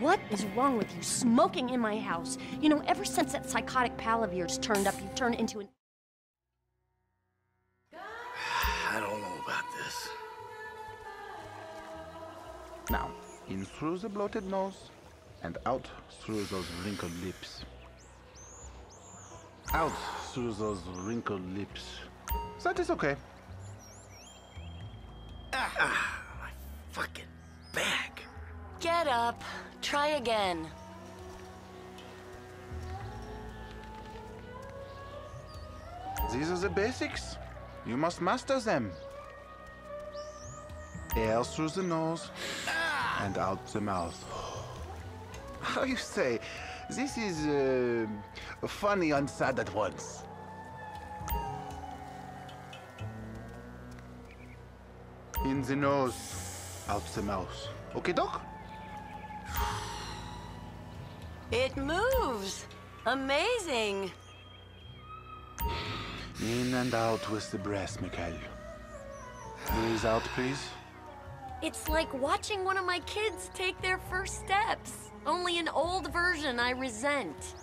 What is wrong with you smoking in my house? You know, ever since that psychotic pal of yours turned up, you've turned into an. I don't know about this. Now, in through the bloated nose and out through those wrinkled lips. Out through those wrinkled lips. That is okay. Ah, my fucking back. Get up. Try again. These are the basics. You must master them. Air through the nose and out the mouth. How you say? This is uh, funny and sad at once. In the nose, out the mouth. Okay, Doc? It moves. Amazing. In and out with the breath, Mikhail. Breathe out, please. It's like watching one of my kids take their first steps. Only an old version I resent.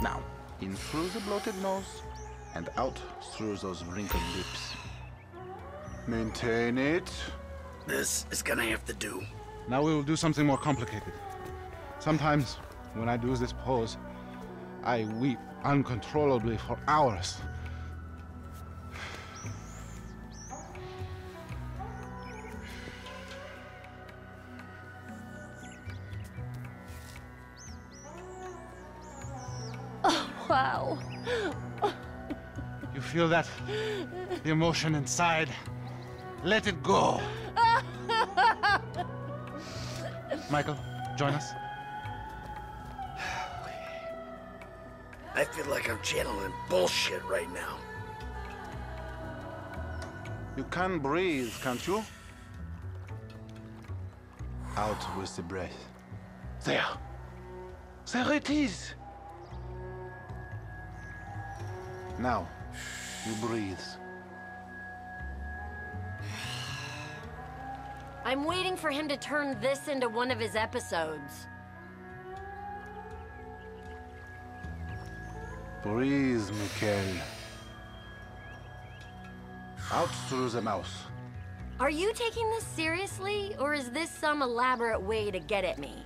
Now, in through the bloated nose and out through those wrinkled lips. Maintain it. This is gonna have to do. Now we will do something more complicated. Sometimes, when I do this pose, I weep uncontrollably for hours. Wow. You feel that? The emotion inside. Let it go. Michael, join us. I feel like I'm channeling bullshit right now. You can breathe, can't you? Out with the breath. There. There it is. Now, you breathe. I'm waiting for him to turn this into one of his episodes. Breathe, Mikhail. Out through the mouth. Are you taking this seriously, or is this some elaborate way to get at me?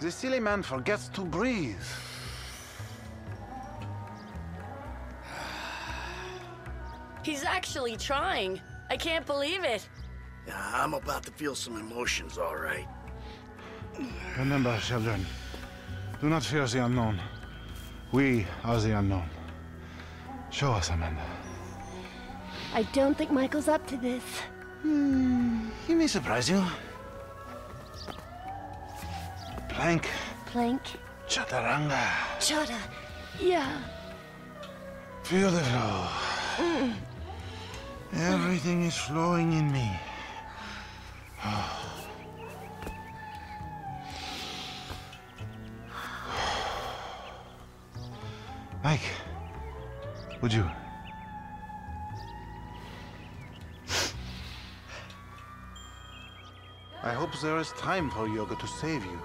The silly man forgets to breathe. He's actually trying. I can't believe it. I'm about to feel some emotions, all right. Remember, children, do not fear the unknown. We are the unknown. Show us, Amanda. I don't think Michael's up to this. Hmm, He may surprise you. Plank, Plank. chaturanga. Chata. Yeah. Feel the flow. Everything is flowing in me. Mike, would you? I hope there is time for yoga to save you.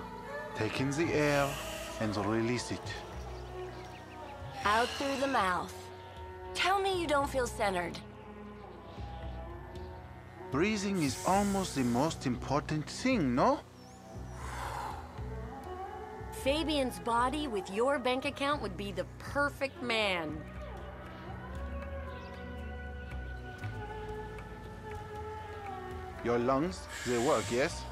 Take in the air and release it. Out through the mouth. Tell me you don't feel centered. Breathing is almost the most important thing, no? Fabien's body with your bank account would be the perfect man. Your lungs, they work, yes?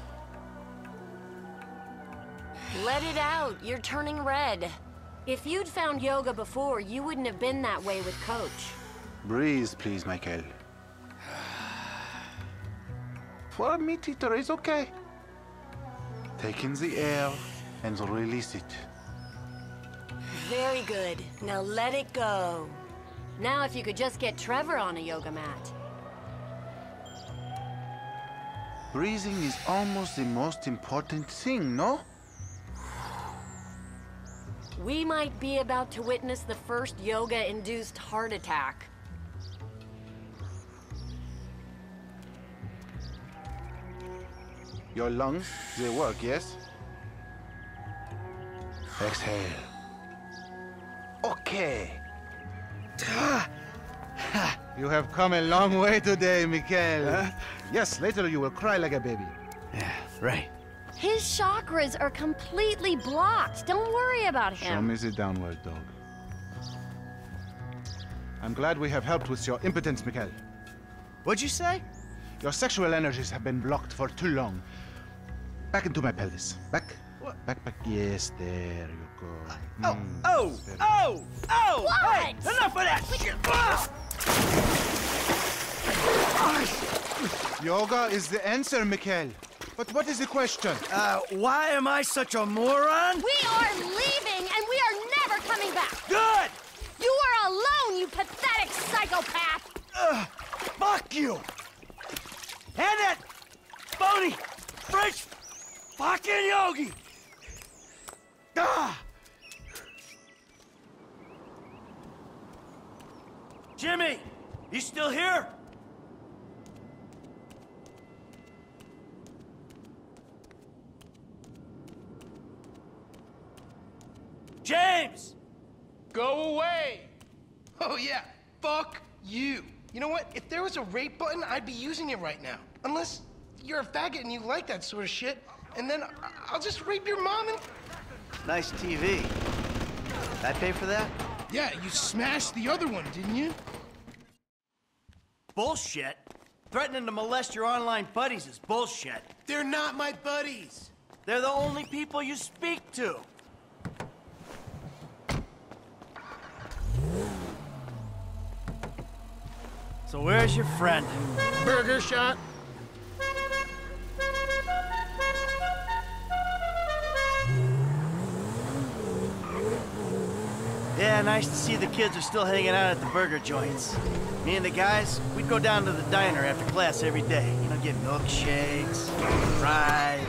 Let it out. You're turning red. If you'd found yoga before, you wouldn't have been that way with Coach. Breathe, please, Michael. For a meat eater, it's okay. Take in the air and release it. Very good. Now let it go. Now, if you could just get Trevor on a yoga mat. Breathing is almost the most important thing, no? We might be about to witness the first yoga-induced heart attack. Your lungs, they work, yes? Exhale. Okay. You have come a long way today, Mikhail. Yes, later you will cry like a baby. Yeah, right. His chakras are completely blocked. Don't worry about him. Show him. me the downward dog. I'm glad we have helped with your impotence, Mikhail. What'd you say? Your sexual energies have been blocked for too long. Back into my pelvis. Back. What? Back, back. Yes, there you go. Oh, Mm, oh, very oh, oh! Hey, What? enough of that shit! Ah! Yoga is the answer, Mikhail. But what is the question? Uh, why am I such a moron? We are leaving, and we are never coming back. Good! You are alone, you pathetic psychopath. Ugh, fuck you! And that phony French fucking yogi! Ah! Jimmy, you still here? James! Go away! Oh yeah, fuck you. You know what? If there was a rape button, I'd be using it right now. Unless you're a faggot and you like that sort of shit, and then I- I'll just rape your mom and... Nice TV. I pay for that? Yeah, you smashed the other one, didn't you? Bullshit. Threatening to molest your online buddies is bullshit. They're not my buddies. They're the only people you speak to. So where's your friend? Burger shot. Nice to see the kids are still hanging out at the burger joints. Me and the guys, we'd go down to the diner after class every day. You know, get milkshakes, fries.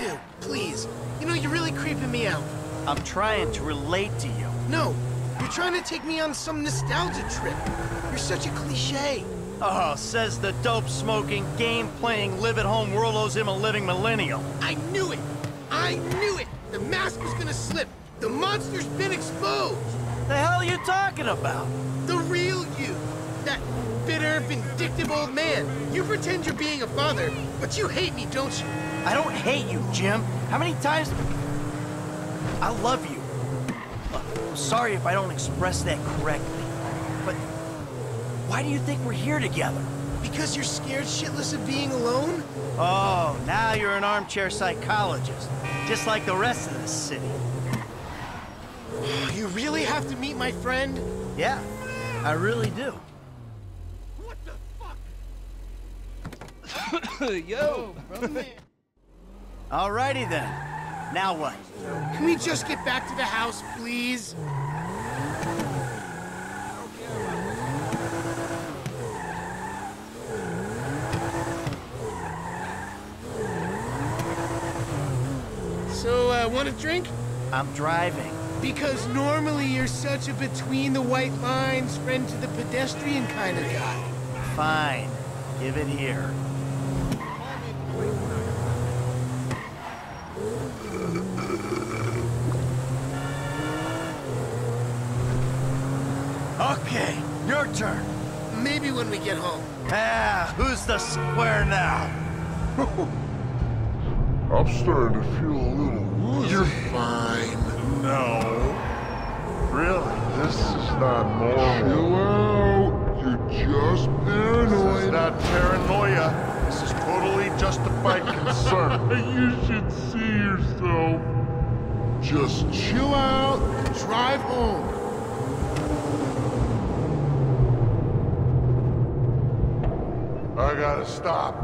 Ew, please. You know, you're really creeping me out. I'm trying to relate to you. No, you're trying to take me on some nostalgia trip. You're such a cliche. Oh, says the dope-smoking, game-playing, live-at-home world owes him a living millennial. I knew it! I knew it! The mask was gonna slip! The monster's been exposed! The hell are you talking about? The real you! That bitter, vindictive old man! You pretend you're being a father, but you hate me, don't you? I don't hate you, Jim. How many times... I love you. Look, sorry if I don't express that correctly, but why do you think we're here together? Because you're scared shitless of being alone? Oh, now you're an armchair psychologist, just like the rest of this city. You really have to meet my friend? Yeah, I really do. What the fuck? Yo, brother. Alrighty then. Now what? Can we just get back to the house, please? So, uh, want a drink? I'm driving. Because normally you're such a between the white lines, friend to the pedestrian kind of guy. Fine. Give it here. Okay, your turn. Maybe when we get home. Ah, who's the square now? I'm starting to feel a little woozy. You're fine. No. Really? This is not normal. Chill out. You're just paranoid. This is not paranoia. This is totally justified concern. you should see yourself. Just chill out. Drive home. I gotta stop.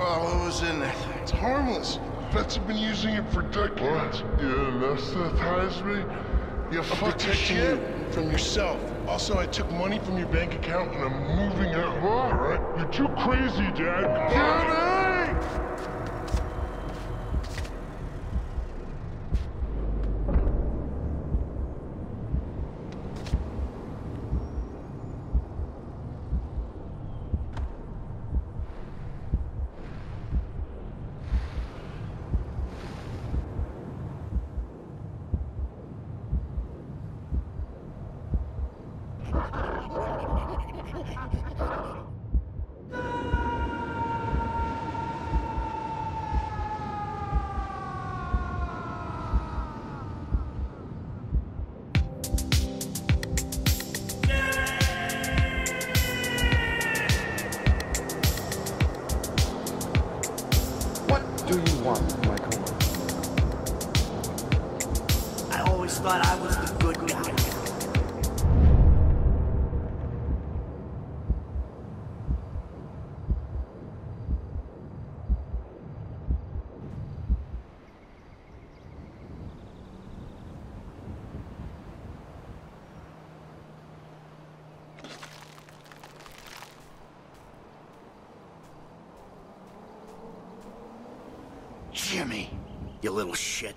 Oh, what was in there? It's harmless. Vets have been using it for decades. You anesthetize me? You I'm fucking protecting shit. you from yourself. Also, I took money from your bank account and I'm moving out. all right. You're too crazy, Dad. thought I was the good guy. Jimmy, you little shit.